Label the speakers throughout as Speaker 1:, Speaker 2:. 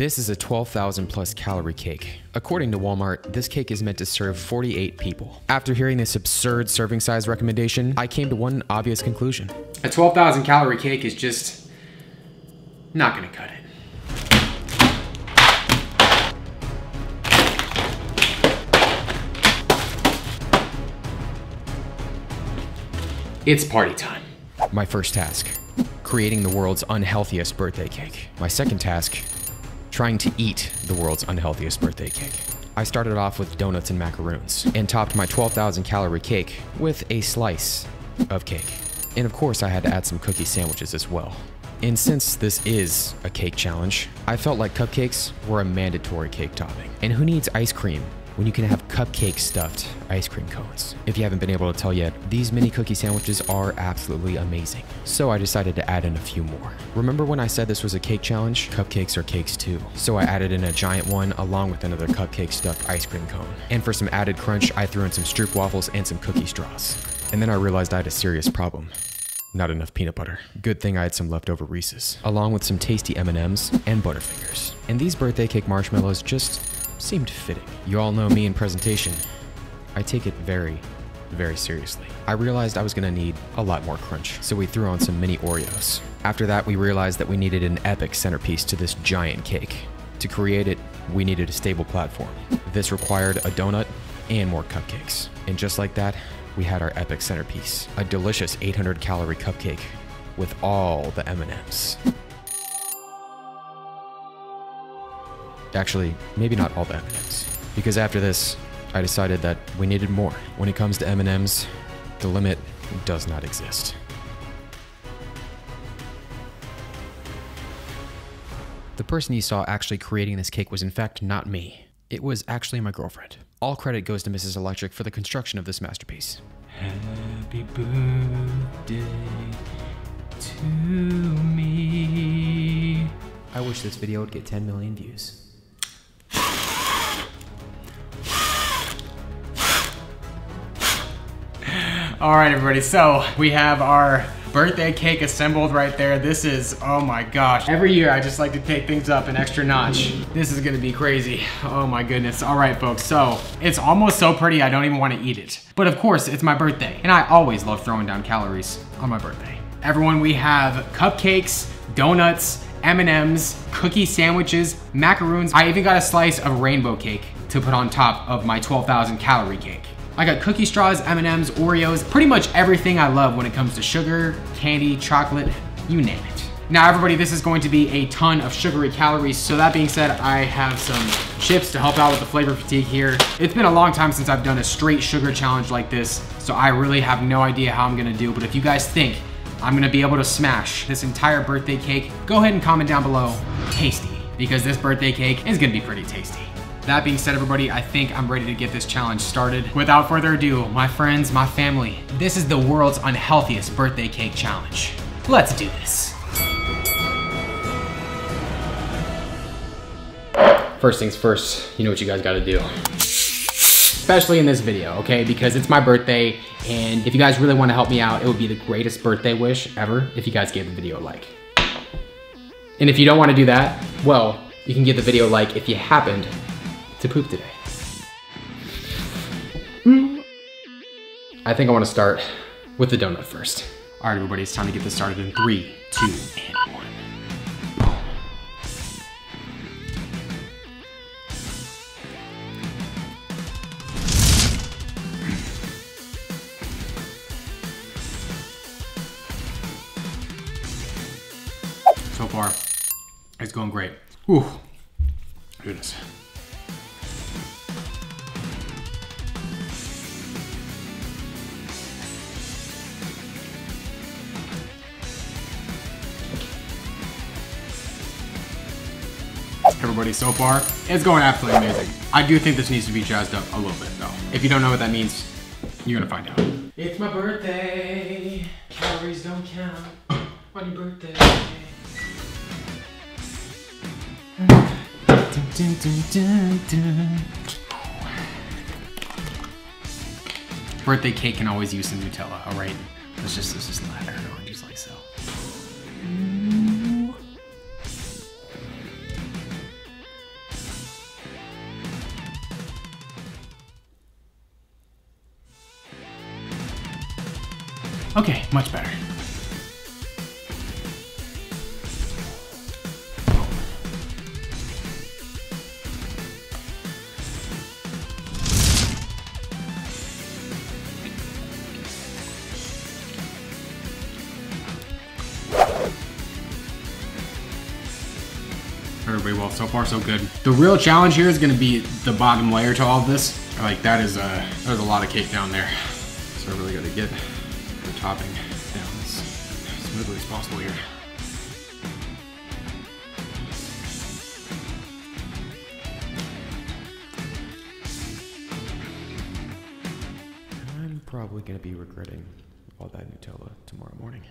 Speaker 1: This is a 12,000 plus calorie cake. According to Walmart, this cake is meant to serve 48 people. After hearing this absurd serving size recommendation, I came to one obvious conclusion. A 12,000 calorie cake is just not gonna cut it. It's party time. My first task, creating the world's unhealthiest birthday cake. My second task, trying to eat the world's unhealthiest birthday cake. I started off with donuts and macaroons and topped my 12,000 calorie cake with a slice of cake. And of course, I had to add some cookie sandwiches as well. And since this is a cake challenge, I felt like cupcakes were a mandatory cake topping. And who needs ice cream when you can have cupcake stuffed ice cream cones. If you haven't been able to tell yet, these mini cookie sandwiches are absolutely amazing. So I decided to add in a few more. Remember when I said this was a cake challenge? Cupcakes are cakes too. So I added in a giant one along with another cupcake stuffed ice cream cone. And for some added crunch, I threw in some Stroop waffles and some cookie straws. And then I realized I had a serious problem. Not enough peanut butter. Good thing I had some leftover Reese's, along with some tasty M&Ms and Butterfingers. And these birthday cake marshmallows just seemed fitting. You all know me in presentation. I take it very, very seriously. I realized I was gonna need a lot more crunch, so we threw on some mini Oreos. After that, we realized that we needed an epic centerpiece to this giant cake. To create it, we needed a stable platform. This required a donut and more cupcakes. And just like that, we had our epic centerpiece, a delicious 800 calorie cupcake with all the M&Ms. Actually, maybe not all the M&Ms. Because after this, I decided that we needed more. When it comes to M&Ms, the limit does not exist. The person you saw actually creating this cake was in fact not me. It was actually my girlfriend. All credit goes to Mrs. Electric for the construction of this masterpiece. Happy birthday to me. I wish this video would get 10 million views. All right, everybody, so we have our birthday cake assembled right there. This is, oh my gosh. Every year I just like to take things up an extra notch. This is gonna be crazy. Oh my goodness. All right, folks, so it's almost so pretty I don't even wanna eat it. But of course, it's my birthday, and I always love throwing down calories on my birthday. Everyone, we have cupcakes, donuts, M&Ms, cookie sandwiches, macaroons. I even got a slice of rainbow cake to put on top of my 12,000 calorie cake. I got cookie straws, M&Ms, Oreos, pretty much everything I love when it comes to sugar, candy, chocolate, you name it. Now everybody, this is going to be a ton of sugary calories. So that being said, I have some chips to help out with the flavor fatigue here. It's been a long time since I've done a straight sugar challenge like this. So I really have no idea how I'm gonna do. But if you guys think I'm gonna be able to smash this entire birthday cake, go ahead and comment down below, tasty, because this birthday cake is gonna be pretty tasty. That being said, everybody, I think I'm ready to get this challenge started. Without further ado, my friends, my family, this is the world's unhealthiest birthday cake challenge. Let's do this. First things first, you know what you guys gotta do. Especially in this video, okay? Because it's my birthday, and if you guys really wanna help me out, it would be the greatest birthday wish ever if you guys gave the video a like. And if you don't wanna do that, well, you can give the video a like if you happened to poop today. I think I wanna start with the donut first. All right, everybody, it's time to get this started in three, two, and one. So far, it's going great. Whew, goodness. Everybody so far. It's going absolutely amazing. I do think this needs to be jazzed up a little bit though. If you don't know what that means, you're gonna find out. It's my birthday. Calories don't count on your birthday. Dun, dun, dun, birthday cake can always use some Nutella, all right? Let's just, let's just lather it
Speaker 2: much better. Everybody, well, so far so good. The real challenge here is gonna be the bottom layer to all of this. Like that is, a, there's a lot of cake down there. So I really gotta get topping down as smoothly as possible here.
Speaker 1: I'm probably gonna be regretting all that Nutella tomorrow morning.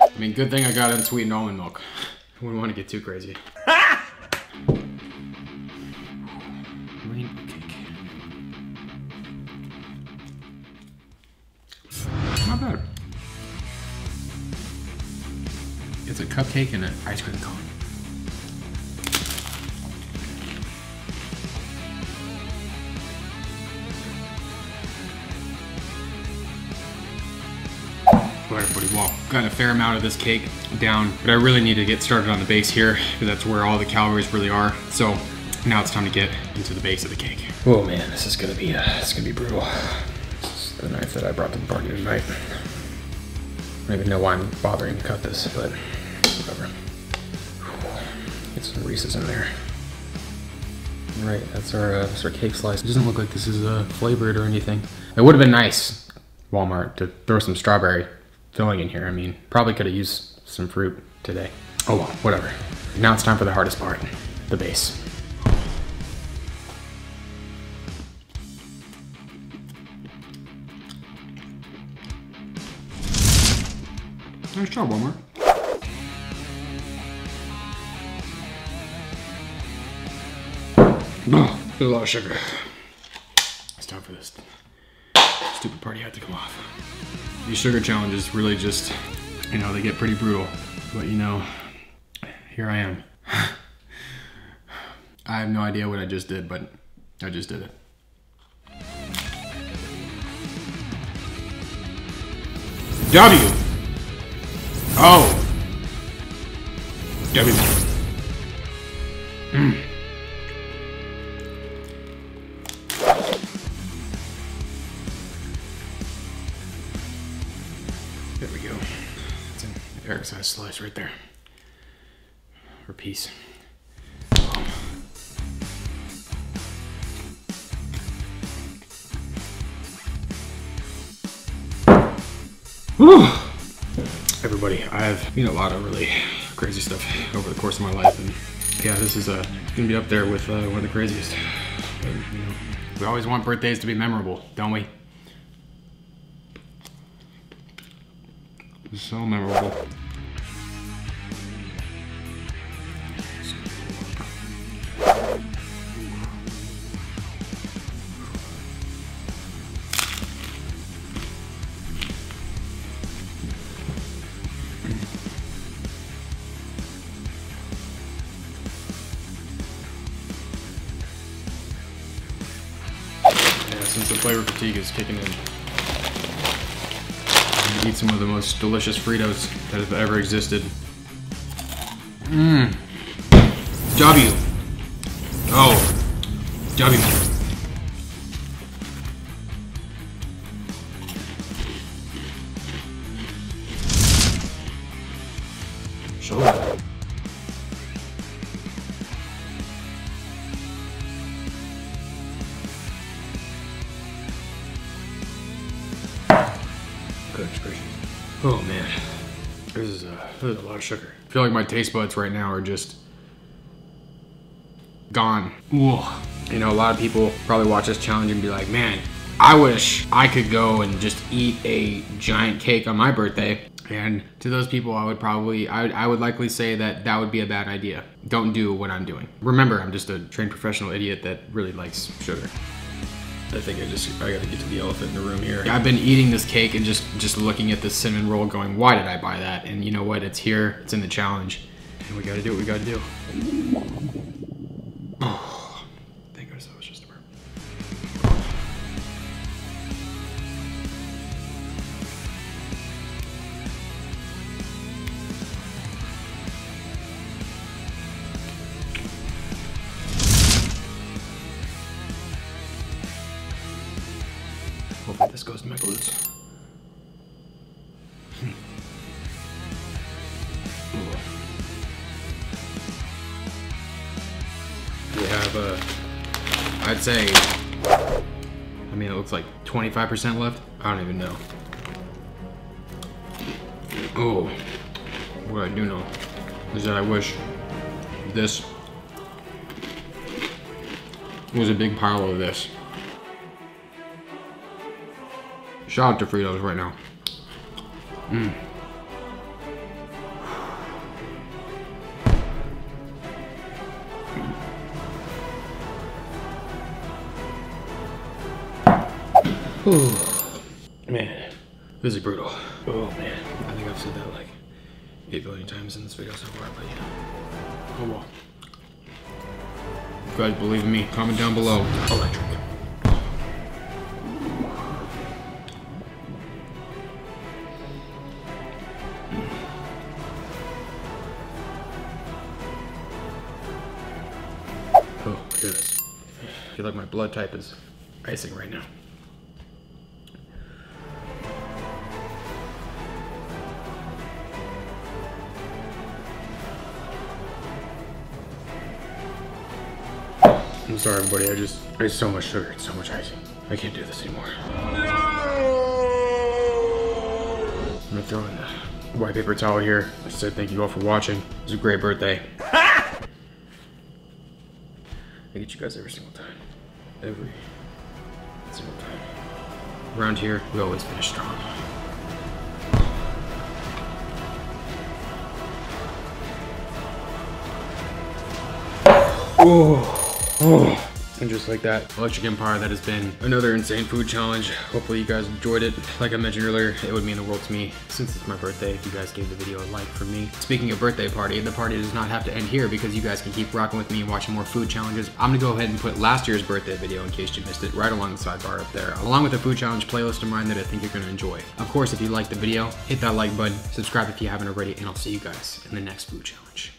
Speaker 2: I mean, good thing I got unsweetened almond milk. I wouldn't want to get too crazy. It's a cupcake and an ice cream cone. Everybody, well, got a fair amount of this cake down, but I really need to get started on the base here because that's where all the calories really are. So now it's time to get into the base of the cake. Oh man, this is gonna be, uh, it's gonna be brutal. This is the knife that I brought to the party tonight. I don't even know why I'm bothering to cut this, but whatever. Get some Reese's in there. Right, that's our, uh, that's our cake slice. It doesn't look like this is uh, flavored or anything. It would have been nice, Walmart, to throw some strawberry filling in here. I mean, probably could have used some fruit today. Oh well, whatever. Now it's time for the hardest part, the base. Nice job, Walmart. Oh, a lot of sugar. It's time for this stupid party hat to come off. These sugar challenges really just, you know, they get pretty brutal. But you know, here I am. I have no idea what I just did, but I just did it. W. Oh. W. Mm. Right there. Or piece. Whew. Everybody, I've seen a lot of really crazy stuff over the course of my life, and yeah, this is uh, gonna be up there with uh, one of the craziest. But, you know, we always want birthdays to be memorable, don't we? So memorable. Since the flavor fatigue is kicking in, I'm gonna eat some of the most delicious Fritos that have ever existed. Mmm. W. Oh. W. Sure. Is a lot of sugar. I feel like my taste buds right now are just gone. Ooh. You know, a lot of people probably watch this challenge and be like, man, I wish I could go and just eat a giant cake on my birthday. And to those people, I would probably, I would, I would likely say that that would be a bad idea. Don't do what I'm doing. Remember, I'm just a trained professional idiot that really likes sugar. I think I just I gotta get to the elephant in the room here. I've been eating this cake and just just looking at this cinnamon roll, going, why did I buy that? And you know what? It's here. It's in the challenge, and we gotta do what we gotta do. In my glutes. we have, uh, I'd say, I mean, it looks like 25% left. I don't even know. Oh, what I do know is that I wish this was a big pile of this. Shout out to Fritos right now. Mmm. man, this is brutal. Oh man, I think I've said that like 8 billion times in this video so far, but yeah. Oh well. You guys believe in me, comment down below. Electric. I feel like my blood type is icing right now. I'm sorry, everybody. I just, there's so much sugar so much icing. I can't do this anymore. I'm gonna throw in the white paper towel here. I said thank you all for watching. It was a great birthday. I get you guys every single time. Every single time. Around here, we always finish strong. Oh. Oh. And just like that, Electric Empire, that has been another insane food challenge. Hopefully you guys enjoyed it. Like I mentioned earlier, it would mean the world to me since it's my birthday if you guys gave the video a like for me. Speaking of birthday party, the party does not have to end here because you guys can keep rocking with me and watching more food challenges. I'm gonna go ahead and put last year's birthday video in case you missed it right along the sidebar up there, along with a food challenge playlist of mine that I think you're gonna enjoy. Of course, if you liked the video, hit that like button, subscribe if you haven't already, and I'll see you guys in the next food challenge.